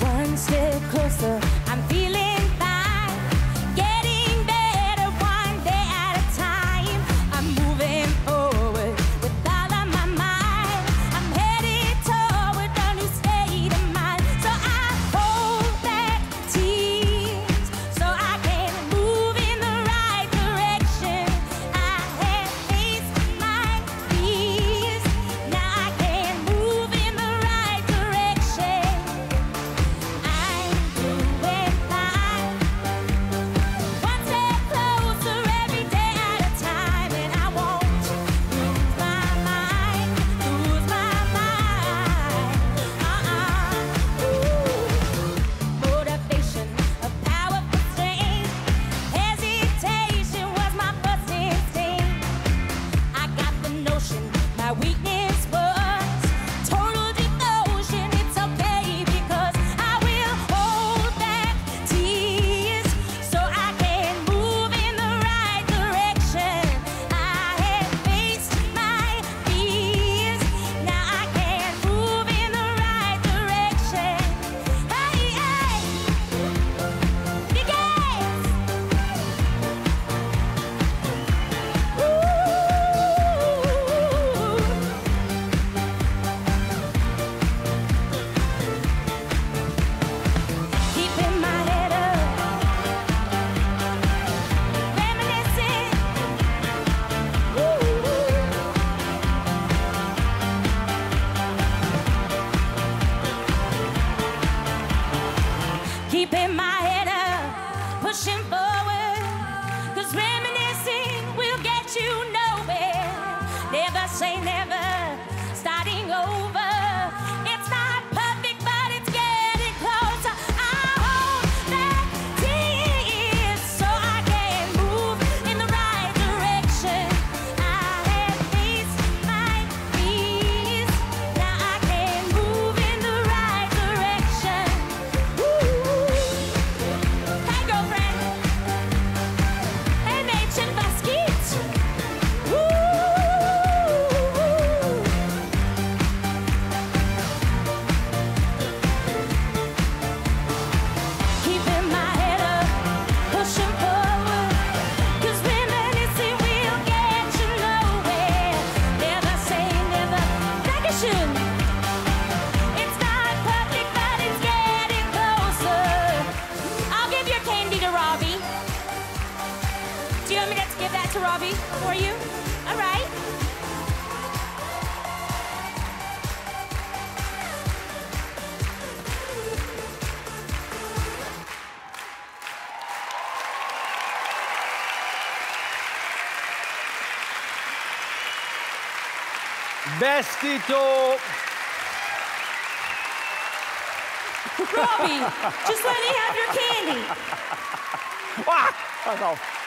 One step closer. pushing Do you want me to give that to Robbie for you? All right. Vestito. Robbie, just let me have your candy. Ah, that's all.